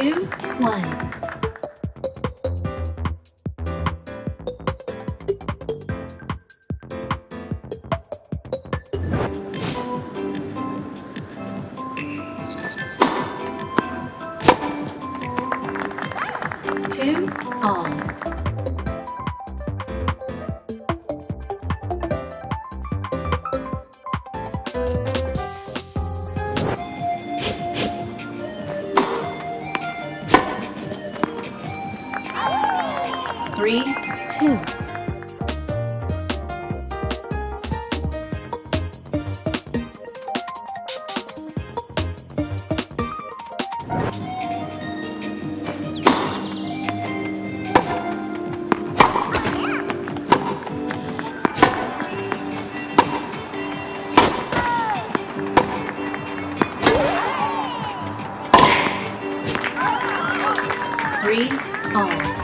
Two, one. Two, all. Three, two. Three, all.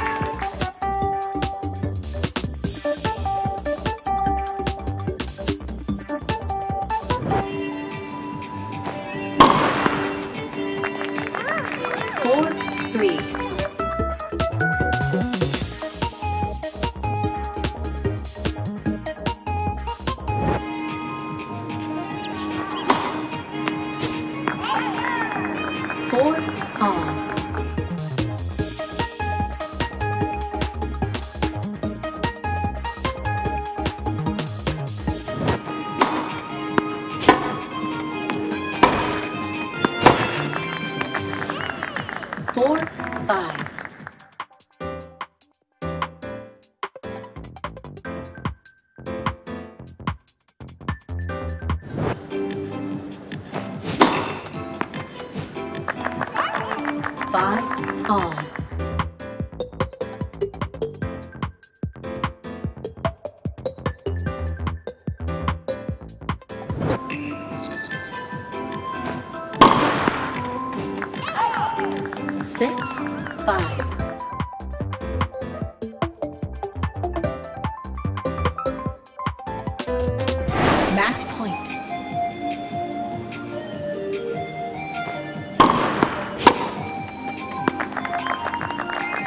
Four, three. Four, five. Five, all. Six, five. Match point.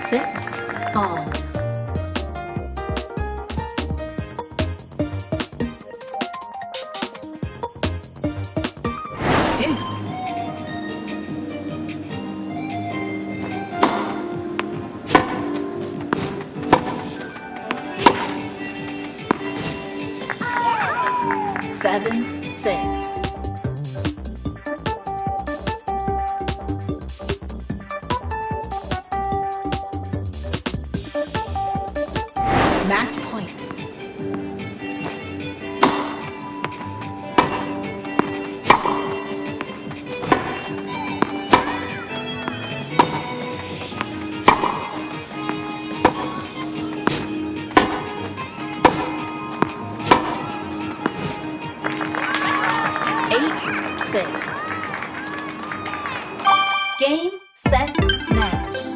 Six, all. Deuce. Seven, six. Match Game, set, match.